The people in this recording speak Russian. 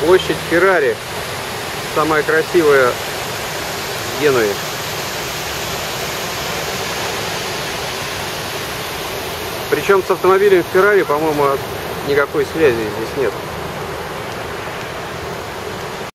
Площадь Феррари. Самая красивая в Генуе. Причем с автомобилем Феррари, по-моему, никакой связи здесь нет.